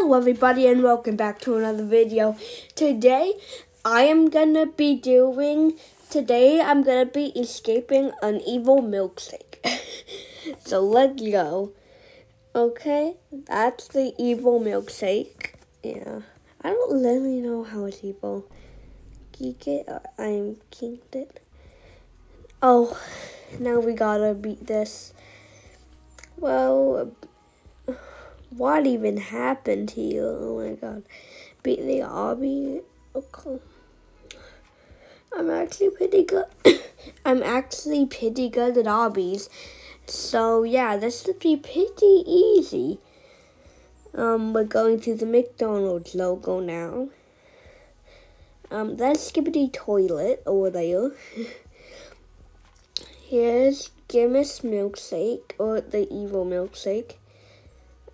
Hello everybody and welcome back to another video. Today I am gonna be doing today I'm gonna be escaping an evil milkshake. so let's go. Okay, that's the evil milkshake. Yeah. I don't really know how it's evil. Geek it, I'm kinked it. Oh, now we gotta beat this. Well, what even happened to you? Oh my god. Beat the obby? Okay. I'm actually pretty good. I'm actually pretty good at obbies. So yeah, this should be pretty easy. Um, we're going to the McDonald's logo now. Um, that's Skibidi Toilet over there. Here's Grimace Milkshake, or the Evil Milkshake.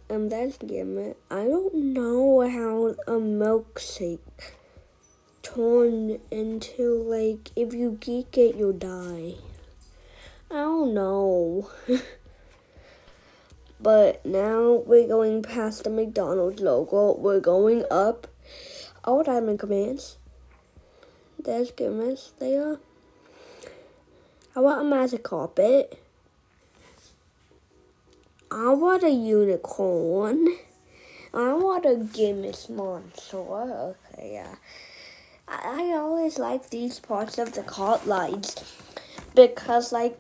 Um, that's Grimace. I don't know how a milkshake turn into, like, if you geek it, you die. I don't know. but now we're going past the McDonald's logo. We're going up. All diamond commands. There's Grimace there. I want a magic carpet. I want a unicorn. I want a Grimace monster. Okay, yeah. I, I always like these parts of the cart lines because, like,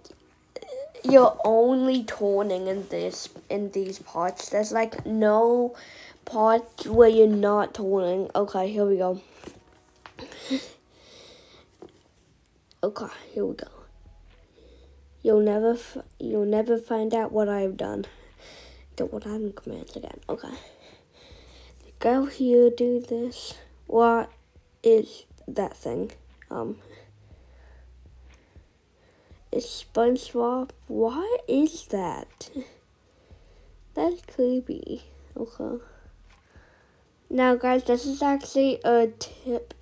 you're only turning in this in these parts. There's like no parts where you're not turning. Okay, here we go. Okay, here we go. You'll never, you'll never find out what I've done. Don't what I'm commands again. Okay. Go here, do this. What is that thing? Um. It's SpongeBob. What is that? That's creepy. Okay. Now, guys, this is actually a tip.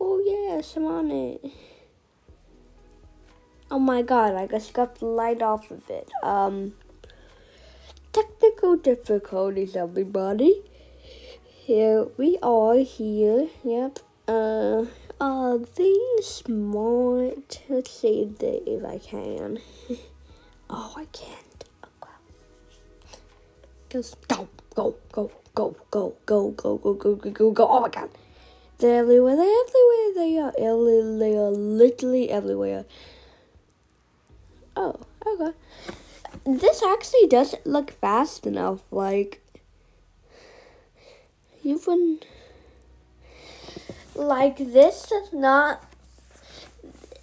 Oh, yes, I'm on it. Oh my god, I just got the light off of it. Um, technical difficulties, everybody. Here we are here. Yep. Uh, are these smart? Let's see if I can. oh, I can't. Oh. Just go, go, go, go, go, go, go, go, go, go, go, go. Oh my god. They're everywhere. They're everywhere. They are, they are literally everywhere. Oh, okay. This actually doesn't look fast enough. Like, even like this is not.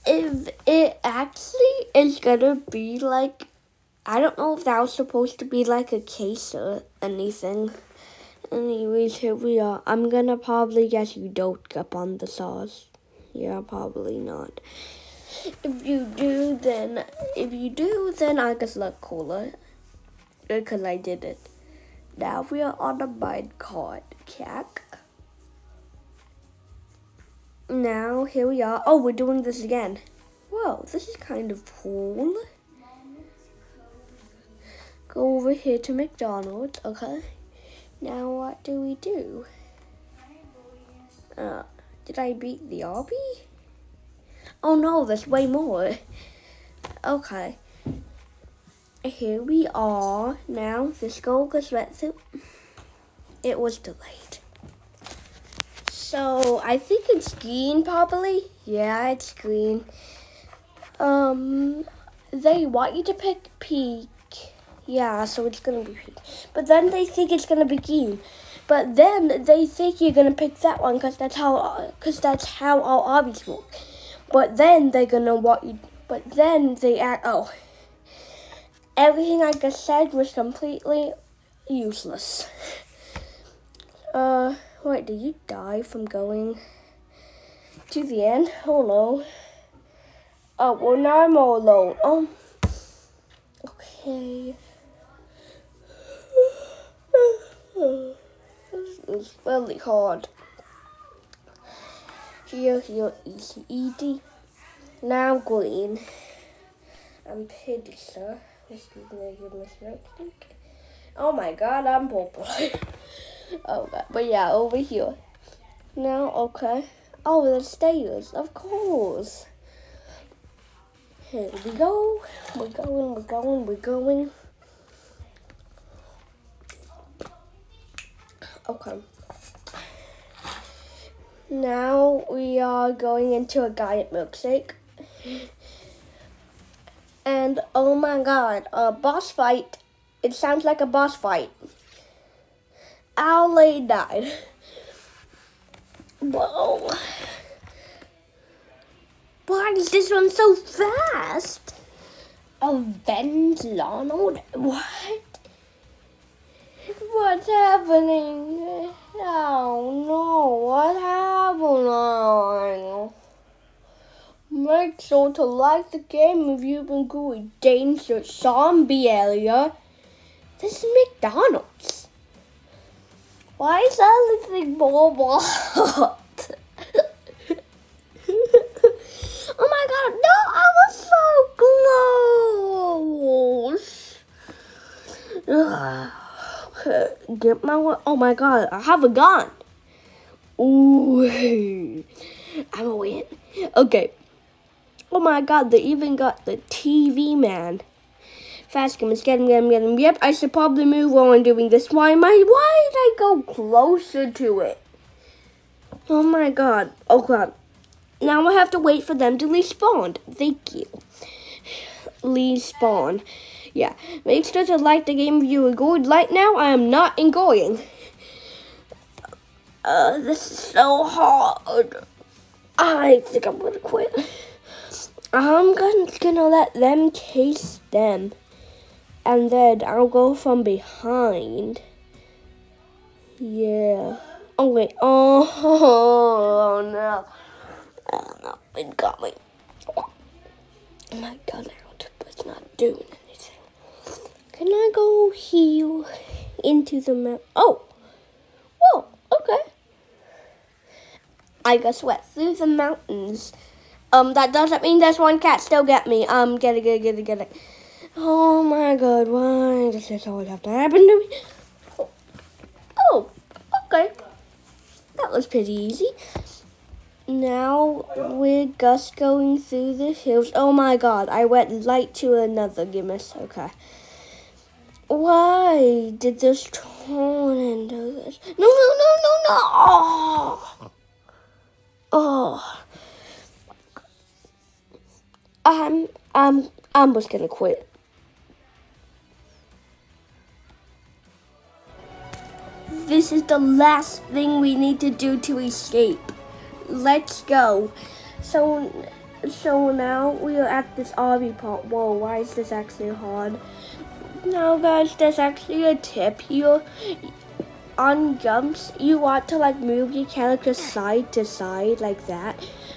If it actually is gonna be like, I don't know if that was supposed to be like a case or anything. Anyways, here we are. I'm gonna probably guess you don't get on the sauce. Yeah, probably not. If you do, then if you do, then I just look cooler because I did it. Now we are on a mine card, cat. Now here we are. Oh, we're doing this again. Whoa, this is kind of cool. Go over here to McDonald's, okay? Now what do we do? Uh, did I beat the obby? Oh no, there's way more. Okay. Here we are. Now, the skull goes right through. It was delayed. So, I think it's green, probably. Yeah, it's green. Um, they want you to pick pink. Yeah, so it's gonna be pink. But then they think it's gonna be green. But then they think you're gonna pick that one because that's how, because that's how our obbies work. But then they're gonna want you. But then they act. Oh, everything I just said was completely useless. Uh, wait, did you die from going to the end? Oh no. Oh, well now I'm all alone. Oh, okay. this is really hard. Here, here, easy, easy. Now green. I'm pretty sure this is gonna give me. Oh my god, I'm purple. oh god, but yeah, over here. Now, okay. Oh, the stairs, of course. Here we go. We're going, we're going, we're going. Okay. Now we are going into a diet milkshake. And oh my god, a boss fight. It sounds like a boss fight. Owlay died. Whoa. Why is this one so fast? Avenge Arnold? What? What's happening? Oh no, what happened? Make sure to like the game if you've been going danger zombie area. This is McDonald's. Why is everything more hot? oh my god, no, I was so close. Get my oh my god, I have a gun. Ooh, I'm a win. Okay. Oh my god, they even got the TV man. Fast game, get him, get him, get him. Yep, I should probably move on doing this. Why am I, why did I go closer to it? Oh my god. Oh god. Now I have to wait for them to respawn. Thank you. Respawn. Yeah. Make sure to like the game if you good. Right now, I am not enjoying. Uh, this is so hard. I think I'm gonna quit. I'm gonna, gonna let them chase them. And then I'll go from behind. Yeah. Oh wait. Oh, oh no. Oh no. It got me. Oh my gun out, but it's not doing anything. Can I go here into the map? Oh. Whoa. Okay. I just went through the mountains. Um, that doesn't mean there's one cat still get me. Um, get it, get it, get it, get it. Oh my god, why does this always have to happen to me? Oh, okay. That was pretty easy. Now we're just going through the hills. Oh my god, I went light to another Grimace. Okay. Why did this turn into this? No, no, no, no, no! Oh! Oh. I'm, I'm, I'm just gonna quit. This is the last thing we need to do to escape. Let's go. So, so now we are at this RV park. Whoa, why is this actually hard? Now guys, there's actually a tip here. On jumps, you want to like move your character side to side like that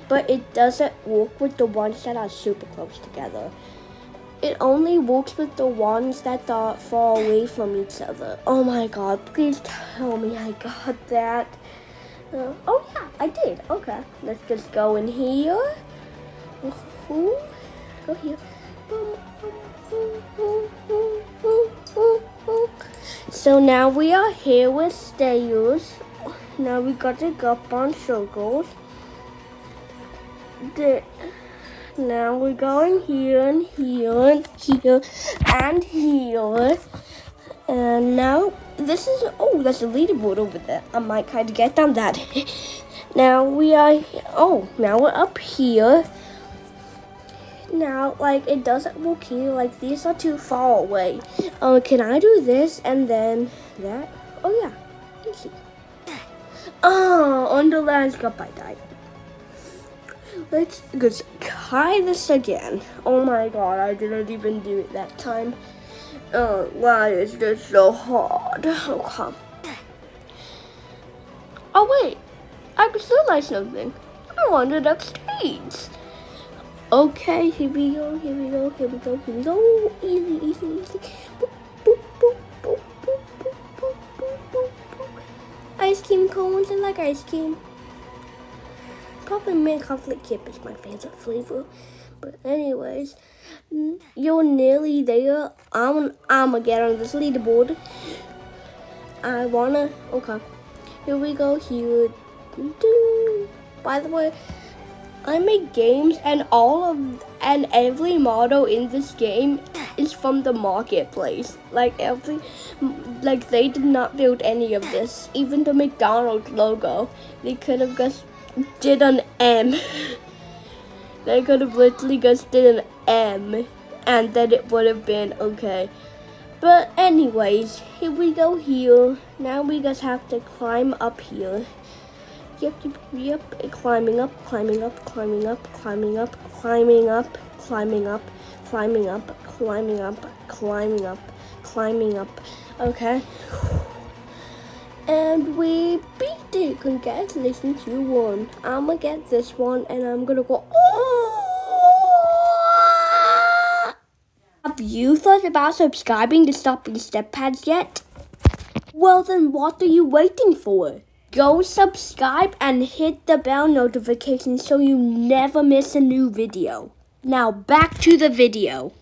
but it doesn't work with the ones that are super close together. It only works with the ones that are far away from each other. Oh my god, please tell me I got that. Uh, oh yeah, I did. Okay, let's just go in here. Go here. So now we are here with stairs. Now we got to go up on circles the, now we're going here and here and here and here. And now this is, oh, there's a leaderboard over there. I might try to get down that. now we are, oh, now we're up here. Now, like, it doesn't work here. Like, these are too far away. Oh, uh, can I do this and then that? Oh, yeah. Easy. Oh, on the last cup I died. Let's just try this again. Oh my god, I didn't even do it that time. Oh, why is this so hard? Okay. Oh wait, I just realized something. I wanted upstage. Okay, here we go, here we go, here we go, here we go. Easy, easy, easy. Boop, boop, boop, boop, boop, boop, boop, boop, boop, boop. Ice cream cones and like ice cream. Probably mint conflict chip is my favorite flavor. But anyways, you're nearly there. I'm I'm gonna get on this leaderboard. I wanna. Okay, here we go. Here. By the way, I make games, and all of and every model in this game is from the marketplace. Like every, like they did not build any of this. Even the McDonald's logo, they could have just did an M. they could have literally just did an M, and then it would have been okay. But anyways, here we go here. Now we just have to climb up here. Yep, yep, yep. Climbing up, climbing up, climbing up, climbing up, climbing up, climbing up, climbing up, climbing up, climbing up, climbing up. Okay. And we beat it. Congratulations, you won. I'm gonna get this one and I'm gonna go. Oh! Have you thought about subscribing to Stompin' Step Pads yet? Well, then what are you waiting for? Go subscribe and hit the bell notification so you never miss a new video. Now back to the video.